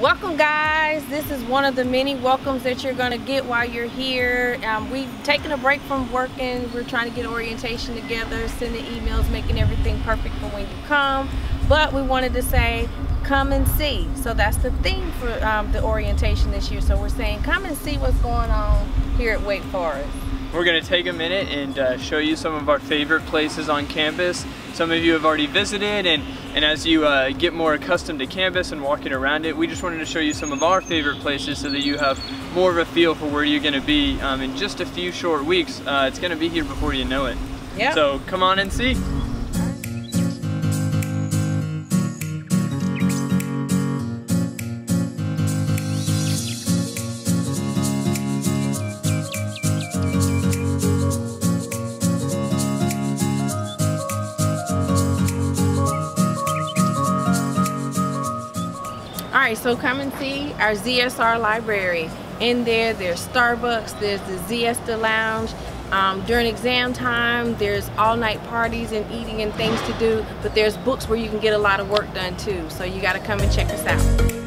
Welcome guys. This is one of the many welcomes that you're gonna get while you're here. Um, we've taken a break from working. We're trying to get orientation together, sending emails, making everything perfect for when you come. But we wanted to say, come and see. So that's the theme for um, the orientation this year. So we're saying, come and see what's going on here at Wake Forest. We're going to take a minute and uh, show you some of our favorite places on campus. Some of you have already visited and, and as you uh, get more accustomed to campus and walking around it, we just wanted to show you some of our favorite places so that you have more of a feel for where you're going to be um, in just a few short weeks. Uh, it's going to be here before you know it. Yep. So come on and see. All right, so come and see our ZSR library. In there, there's Starbucks, there's the Ziesta Lounge. Um, during exam time, there's all-night parties and eating and things to do, but there's books where you can get a lot of work done too. So you gotta come and check us out.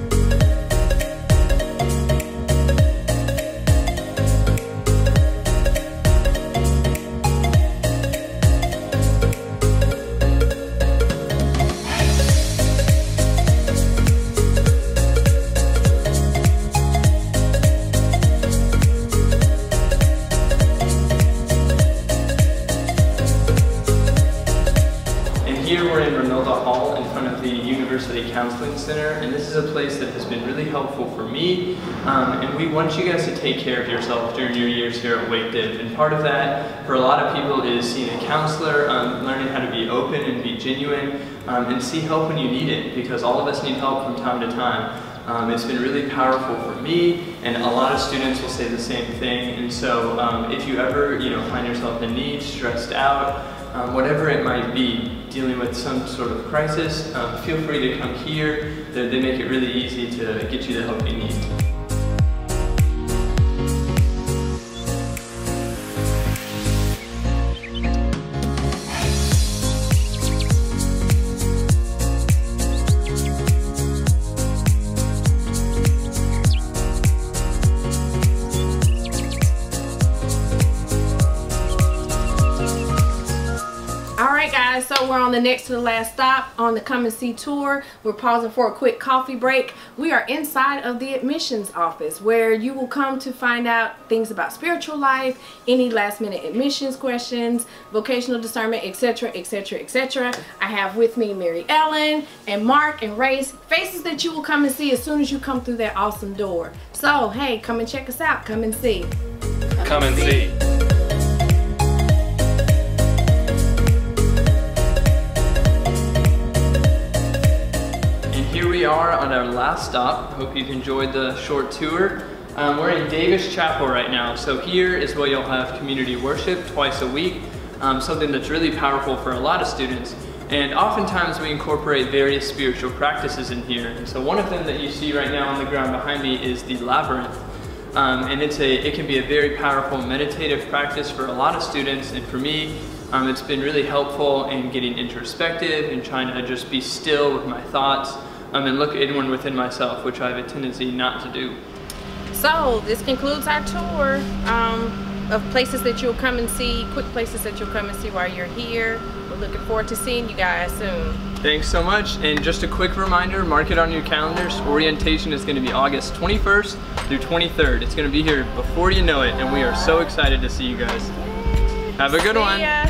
The University Counseling Center, and this is a place that has been really helpful for me. Um, and we want you guys to take care of yourself during your years here at Wake Div. And part of that, for a lot of people, is seeing a counselor, um, learning how to be open and be genuine, um, and see help when you need it, because all of us need help from time to time. Um, it's been really powerful for me, and a lot of students will say the same thing. And so, um, if you ever, you know, find yourself in need, stressed out, um, whatever it might be, dealing with some sort of crisis, um, feel free to come here. They, they make it really easy to get you the help you need. So we're on the next to the last stop on the Come and See tour. We're pausing for a quick coffee break. We are inside of the admissions office where you will come to find out things about spiritual life, any last minute admissions questions, vocational discernment, etc., etc., etc. I have with me Mary Ellen and Mark and Race, faces that you will come and see as soon as you come through that awesome door. So, hey, come and check us out. Come and see. Come and see. And are on our last stop. Hope you've enjoyed the short tour. Um, we're in Davis Chapel right now. So here is where you'll have community worship twice a week, um, something that's really powerful for a lot of students. And oftentimes we incorporate various spiritual practices in here. And so one of them that you see right now on the ground behind me is the labyrinth. Um, and it's a, it can be a very powerful meditative practice for a lot of students, and for me, um, it's been really helpful in getting introspective and trying to just be still with my thoughts um, and look inward within myself, which I have a tendency not to do. So this concludes our tour um, of places that you'll come and see, quick places that you'll come and see while you're here. We're looking forward to seeing you guys soon. Thanks so much, and just a quick reminder, mark it on your calendars. Orientation is going to be August 21st through 23rd. It's going to be here before you know it, and we are so excited to see you guys. Have a good See one. ya.